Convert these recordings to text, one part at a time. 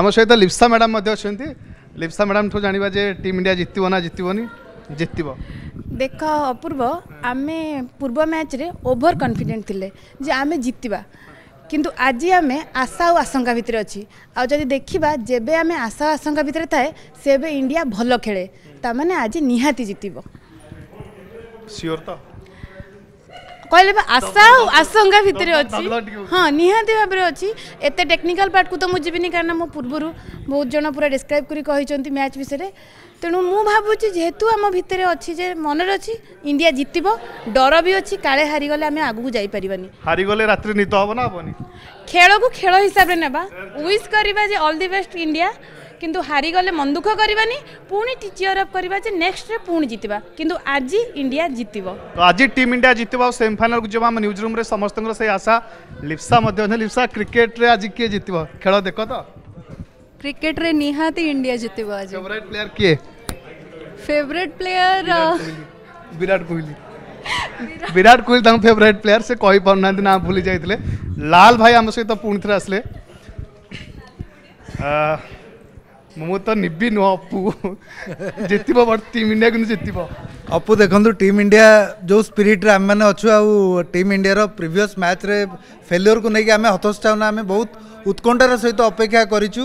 ଆମ ସହିତ ଲିପ୍ସା ମ୍ୟାଡ଼ାମ୍ ମଧ୍ୟ ଅଛନ୍ତି ଲିପ୍ସା ମ୍ୟାଡ଼ାମ୍ଠୁ ଜାଣିବା ଯେ ଟିମ୍ ଇଣ୍ଡିଆ ଜିତିବ ନା ଜିତିବନି ଜିତିବ ଦେଖ ଅପୂର୍ବ ଆମେ ପୂର୍ବ ମ୍ୟାଚ୍ରେ ଓଭର କନଫିଡେଣ୍ଟ ଥିଲେ ଯେ ଆମେ ଜିତିବା କିନ୍ତୁ ଆଜି ଆମେ ଆଶା ଆଉ ଆଶଙ୍କା ଭିତରେ ଅଛି ଆଉ ଯଦି ଦେଖିବା ଯେବେ ଆମେ ଆଶା ଆଉ ଆଶଙ୍କା ଭିତରେ ଥାଏ ସେବେ ଇଣ୍ଡିଆ ଭଲ ଖେଳେ ତାମାନେ ଆଜି ନିହାତି ଜିତିବ ସିଓର ତ କହିଲେ ବା ଆଶା ଆଉ ଆଶଙ୍କା ଭିତରେ ଅଛି ହଁ ନିହାତି ଭାବରେ ଅଛି ଏତେ ଟେକ୍ନିକାଲ ପାର୍ଟକୁ ତ ମୁଁ ଯିବିନି କାରଣ ମୁଁ ପୂର୍ବରୁ ବହୁତ ଜଣ ପୁରା ଡିସ୍କ୍ରାଇବ୍ କରି କହିଛନ୍ତି ମ୍ୟାଚ୍ ବିଷୟରେ ତେଣୁ ମୁଁ ଭାବୁଛି ଯେହେତୁ ଆମ ଭିତରେ ଅଛି ଯେ ମନରେ ଅଛି ଇଣ୍ଡିଆ ଜିତିବ ଡର ବି ଅଛି କାଳେ ହାରିଗଲେ ଆମେ ଆଗକୁ ଯାଇପାରିବାନି ହାରିଗଲେ ରାତିରେ ନିଦ ହେବ ନା ହେବନି ଖେଳକୁ ଖେଳ ହିସାବରେ ନେବା ୱିଶ୍ କରିବା ଯେ ଅଲ୍ ଦି ବେଷ୍ଟ ଇଣ୍ଡିଆ କିନ୍ତୁ ହାରିଗଲେ ମନ ଦୁଃଖ କରିବାନି ପୁଣି ଚିଅର୍ ଅପ୍ କରିବା ଯେ ନେକ୍ସଟରେ ପୁଣି ଜିତିବା କିନ୍ତୁ ଆଜି ଇଣ୍ଡିଆ ଜିତିବ ଆଜି ଟିମ୍ ଇଣ୍ଡିଆ ଜିତିବ ଆଉ ସେମିଫାଇନାଲ୍କୁ ଯିବ ଆମ ନ୍ୟୁଜ୍ ରୁମ୍ରେ ସମସ୍ତଙ୍କର ସେଇ ଆଶା ଲିପ୍ସା ମଧ୍ୟ ଲିପ୍ସା କ୍ରିକେଟ୍ରେ ଆଜି କିଏ ଜିତିବ ଖେଳ ଦେଖ ତ କ୍ରିକେଟ୍ରେ ନିହାତି ଇଣ୍ଡିଆ ଜିତିବ ଆଜି ଫେଭରେଟ୍ ପ୍ଲେୟାର କିଏ ଫେଭରେଟ୍ ପ୍ଲେୟାର ବିରାଟ କୋହଲି ବିରାଟ କୋହଲି ତାଙ୍କ ଫେଭରେଟ୍ ପ୍ଲେୟାର ସେ କହିପାରୁନାହାନ୍ତି ନା ଭୁଲି ଯାଇଥିଲେ ଲାଲ ଭାଇ ଆମ ସହିତ ପୁଣି ଥରେ ଆସିଲେ ମୁଁ ତ ନିବି ନୁହଁ ଅପୁ ଜିତିବ ବଟ୍ ଟିମ୍ ଇଣ୍ଡିଆ କିନ୍ତୁ ଜିତିବ ଅପୁ ଦେଖନ୍ତୁ ଟିମ୍ ଇଣ୍ଡିଆ ଯେଉଁ ସ୍ପିରିଟ୍ରେ ଆମେମାନେ ଅଛୁ ଆଉ ଟିମ୍ ଇଣ୍ଡିଆର ପ୍ରିଭିୟସ୍ ମ୍ୟାଚ୍ରେ ଫେଲିଓରକୁ ନେଇକି ଆମେ ହତୋତ୍ସାହନା ଆମେ ବହୁତ ଉତ୍କଣ୍ଠାର ସହିତ ଅପେକ୍ଷା କରିଛୁ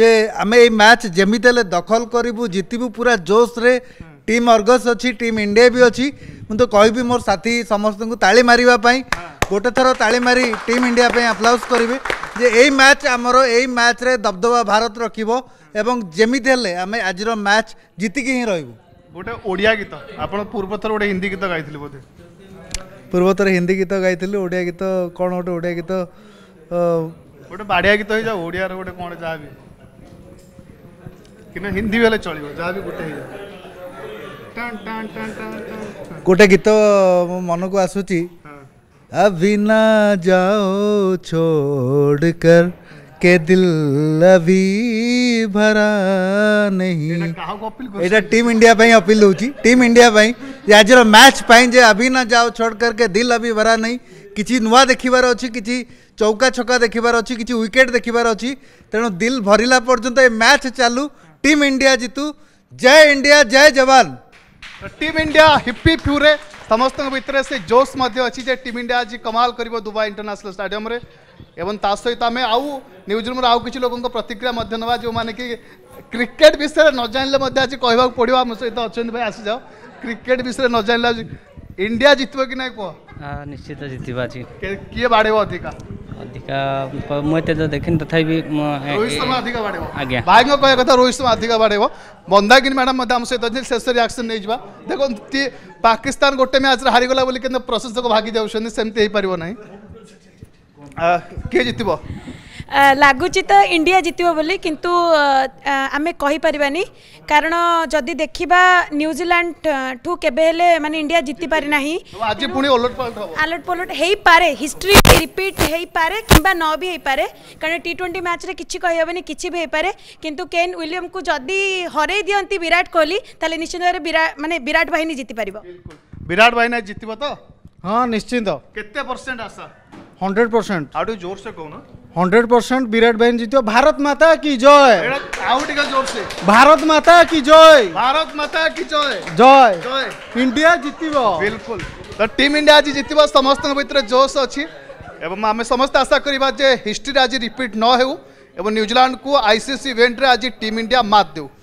ଯେ ଆମେ ଏଇ ମ୍ୟାଚ୍ ଯେମିତି ହେଲେ ଦଖଲ କରିବୁ ଜିତିବୁ ପୁରା ଜୋସ୍ରେ ଟିମ୍ ଅର୍ଗସ୍ ଅଛି ଟିମ୍ ଇଣ୍ଡିଆ ବି ଅଛି ମୁଁ ତ କହିବି ମୋର ସାଥୀ ସମସ୍ତଙ୍କୁ ତାଳି ମାରିବା ପାଇଁ ଗୋଟେ ଥର ତାଳି ମାରି ଟିମ୍ ଇଣ୍ଡିଆ ପାଇଁ ଆପ୍ଲାଉଜ୍ କରିବେ ଯେ ଏଇ ମ୍ୟାଚ୍ ଆମର ଏଇ ମ୍ୟାଚ୍ରେ ଦବଦବା ଭାରତ ରଖିବ এবং জেমি থেলে আমি আজরো ম্যাচ জিতিকিহি রইব বটে ওড়িয়া গীত আপন পূর্বতর ওড়িয়া হিন্দি গীত গাইছিল বটে পূর্বতর হিন্দি গীত গাইছিল ওড়িয়া গীত কোন ওট ওড়িয়া গীত বটে বাড়িয়া গীত হই যাও ওড়িয়া রে কোন যাওবি কিনা হিন্দি ওয়ালে চলিবো যাবি বটে টং টং টং টং টং কোটে গীত মনকো আসুচি হ্যাঁ আব বিনা যাও છોড়কর के दिल अभी भरा नहीं एटा टीम इंडिया ପାଇଁ ଅପିଲ ହେଉଛି ଟିମ୍ ଇଣ୍ଡିଆ ପାଇଁ ଯେ ଆଜିର ମ୍ୟାଚ୍ ପାଇଁ ଯେ ଅଭି ନା ଯାଓ ଛୋଡ଼ କରିକେ ଦିଲ ଅଭି ଭରା ନାହିଁ କିଛି ନୂଆ ଦେଖିବାର ଅଛି କିଛି ଚୌକା ଛକା ଦେଖିବାର ଅଛି କିଛି ୱିକେଟ୍ ଦେଖିବାର ଅଛି ତେଣୁ ଦିଲ ଭରିଲା ପର୍ଯ୍ୟନ୍ତ ଏ ମ୍ୟାଚ୍ ଚାଲୁ ଟିମ୍ ଇଣ୍ଡିଆ ଜିତୁ ଜୟ ଇଣ୍ଡିଆ ଜୟ ଯବାନ ଟିମ୍ ଇଣ୍ଡିଆ ହିପି ଫ୍ୟୁରେ ସମସ୍ତଙ୍କ ଭିତରେ ସେ ଜୋସ୍ ମଧ୍ୟ ଅଛି ଯେ ଟିମ୍ ଇଣ୍ଡିଆ ଆଜି କମାଲ କରିବ ଦୁବାଇ ଇଣ୍ଟରନ୍ୟାସନାଲ ଷ୍ଟାଡିୟମରେ ଏବଂ ତା ସହିତ ଆମେ ଆଉ ନ୍ୟୁଜରୁମ୍ର ଆଉ କିଛି ଲୋକଙ୍କ ପ୍ରତିକ୍ରିୟା ମଧ୍ୟ ନେବା ଯେଉଁମାନେ କି କ୍ରିକେଟ୍ ବିଷୟରେ ନ ଜାଣିଲେ ମଧ୍ୟ ଆଜି କହିବାକୁ ପଡ଼ିବ ଆମ ସହିତ ଅଛନ୍ତି ଭାଇ ଆସିଯାଅ କ୍ରିକେଟ୍ ବିଷୟରେ ନ ଜାଣିଲେ ଆଜି ଇଣ୍ଡିଆ ଜିତିବ କି ନାହିଁ କୁହ ନିଶ୍ଚିତ ଜିତିବ ଆଜି କିଏ ବାଡ଼େଇବ ଅଧିକା ଅଧିକା ମୁଁ ଏତେ ତ ଦେଖିନି ତଥାପି ଆଜ୍ଞା ଭାଇଙ୍କ କହିବା କଥା ରୋହିତ ଶର୍ମା ଅଧିକ ବାଡ଼େଇବ ମନ୍ଦାକିନୀ ମ୍ୟାଡ଼ାମ୍ ମଧ୍ୟ ଆମ ସହିତ ଅଛନ୍ତି ଶେଷ ରିଆକ୍ସନ୍ ନେଇଯିବା ଦେଖନ୍ତୁ ପାକିସ୍ତାନ ଗୋଟେ ମ୍ୟାଚ୍ରେ ହାରିଗଲା ବୋଲି କିନ୍ତୁ ପ୍ରଶଂସକ ଭାଗି ଯାଉଛନ୍ତି ସେମିତି ହେଇପାରିବ ନାହିଁ କିଏ ଜିତିବ ଲାଗୁଛି ତ ଇଣ୍ଡିଆ ଜିତିବ ବୋଲି କିନ୍ତୁ ଆମେ କହିପାରିବାନି କାରଣ ଯଦି ଦେଖିବା ନ୍ୟୁଜିଲାଣ୍ଡ ଠୁ କେବେ ହେଲେ ମାନେ ଇଣ୍ଡିଆ ଜିତିପାରି ନାହିଁ ଆଜି ପୁଣି ଆଲଟ ପଲଟ ହେଇପାରେ ହିଷ୍ଟ୍ରି ରିପିଟ୍ ହେଇପାରେ କିମ୍ବା ନ ବି ହେଇପାରେ କାରଣ ଟି ଟ୍ୱେଣ୍ଟି ମ୍ୟାଚ୍ରେ କିଛି କହିହେବନି କିଛି ବି ହେଇପାରେ କିନ୍ତୁ କେନ୍ ୱିଲିୟମ୍କୁ ଯଦି ହରେଇ ଦିଅନ୍ତି ବିରାଟ କୋହଲି ତାହେଲେ ନିଶ୍ଚିତ ଭାବରେ ବିରାଟ ମାନେ ବିରାଟ ବାହିନୀ ଜିତିପାରିବ ବିରାଟ ବାହିନୀ ଜିତିବ ତ ହଁ ନିଶ୍ଚିନ୍ତ କେତେ ପରସେଣ୍ଟ ଆଶା ହଣ୍ଡ୍ରେଡ଼ ପରସେଣ୍ଟ ଆଉ ଟିକେ ଜୋରସେ କହୁନ हंड्रेड परसेंट विराट बहन जीतो भारत माता की जय भारत माता की जय भारत माता की जय जय इंडिया जितब बिल्कुल तो टीम इंडिया आज जित समस्त भितर जोश अच्छी आम समस्त आशा करवा हिस्ट्री आज रिपीट न हो न्यूजीलैंड को आईसीसी इवेंट रे आज टीम इंडिया मात दू